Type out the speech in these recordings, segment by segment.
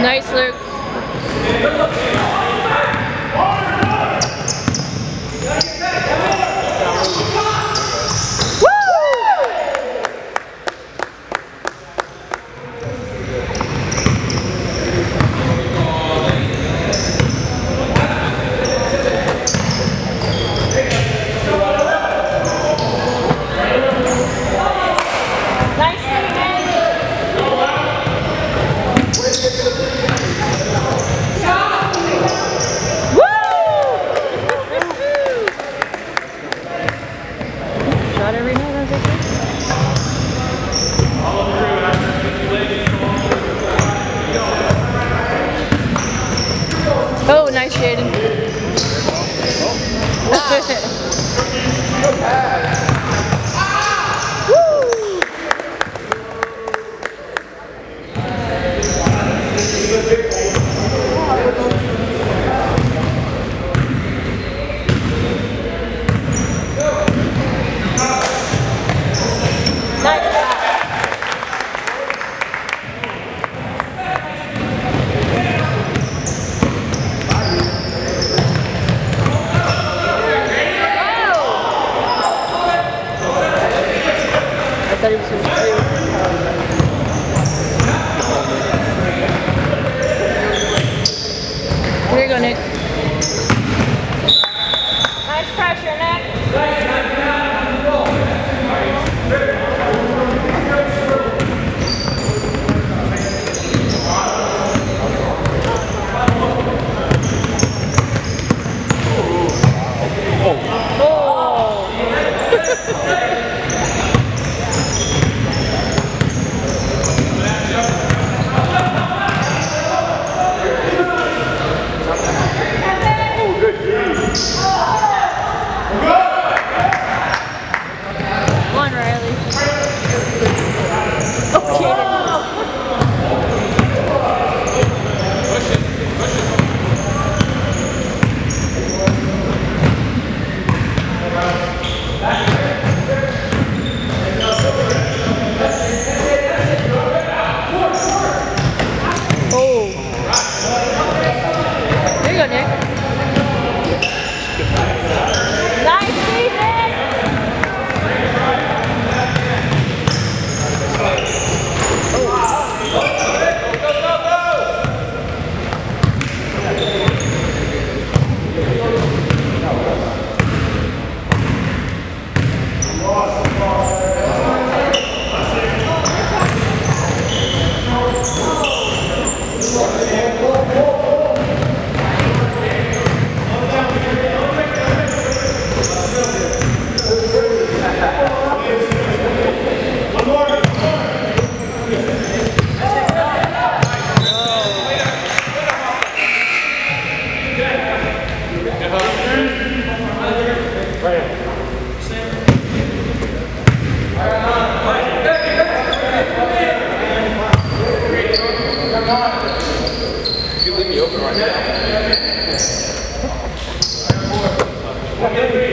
Nice, Luke. It's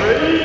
Three.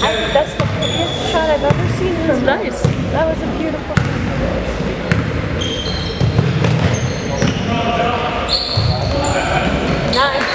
That's the prettiest shot I've ever seen. It was nice. That was a beautiful. Nice.